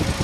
you